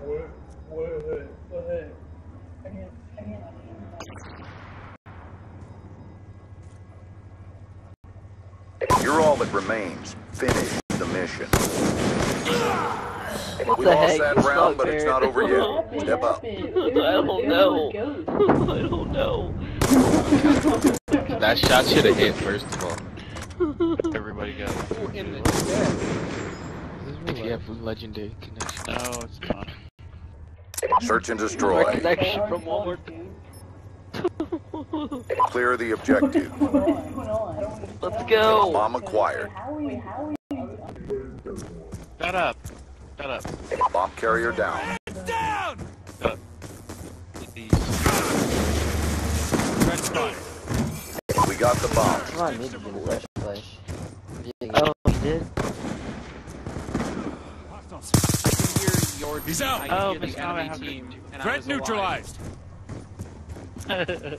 What? What? What? I can't. I can't. You're all that remains. Finish the mission. What We the lost heck? that It's round, not but it's not over yet. Step up. I don't know. I don't know. That shot should have hit first of all. Everybody go. In the chat. If you have legendary connection. No, it's not. Search and More destroy. connection from Walmart. Clear the objective. Let's go. Bomb acquired. Shut up. Shut up. Bomb carrier down. Down! Red. We got the bomb. Come on, need to do the flash. Oh, he did? He's out. Oh, Miss Nava have team. Threat neutralized.